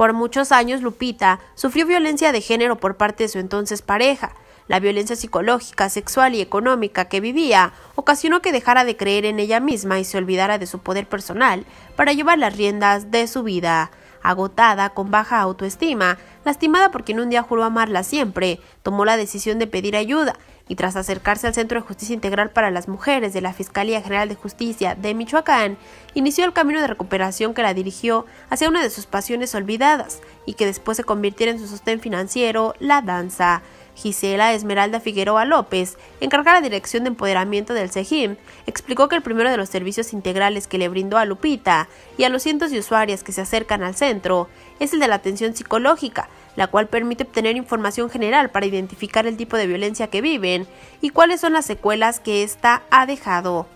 Por muchos años, Lupita sufrió violencia de género por parte de su entonces pareja. La violencia psicológica, sexual y económica que vivía ocasionó que dejara de creer en ella misma y se olvidara de su poder personal para llevar las riendas de su vida. Agotada, con baja autoestima, lastimada porque en un día juró amarla siempre, tomó la decisión de pedir ayuda y tras acercarse al Centro de Justicia Integral para las Mujeres de la Fiscalía General de Justicia de Michoacán, inició el camino de recuperación que la dirigió hacia una de sus pasiones olvidadas y que después se convirtiera en su sostén financiero, la danza. Gisela Esmeralda Figueroa López, encargada de Dirección de Empoderamiento del CEJIM, explicó que el primero de los servicios integrales que le brindó a Lupita y a los cientos de usuarias que se acercan al centro es el de la atención psicológica, la cual permite obtener información general para identificar el tipo de violencia que viven y cuáles son las secuelas que ésta ha dejado.